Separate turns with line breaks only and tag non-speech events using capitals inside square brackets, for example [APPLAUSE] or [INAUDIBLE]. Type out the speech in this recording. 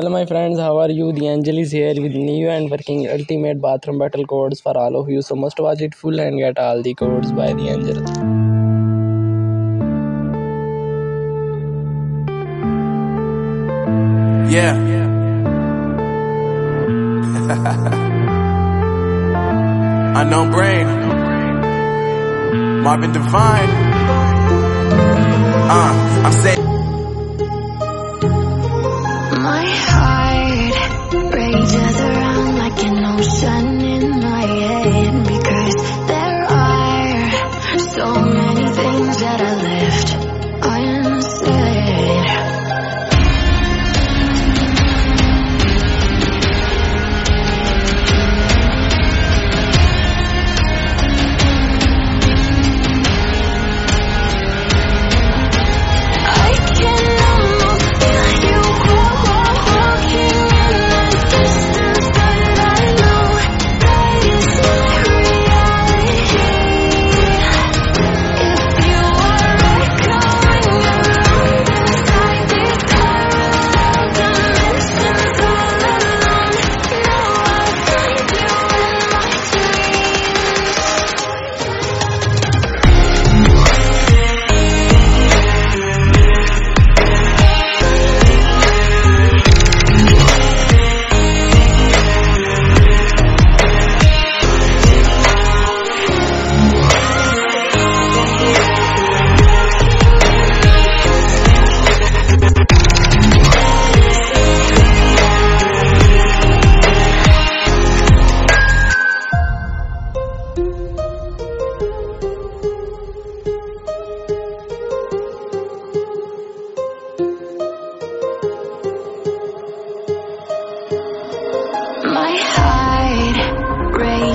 Hello my friends, how are you? The Angel is here with new and working ultimate bathroom battle codes for all of you. So must watch it full and get all the codes by the Angel.
Yeah. [LAUGHS] Unknown brain. Marvin Divine. Uh.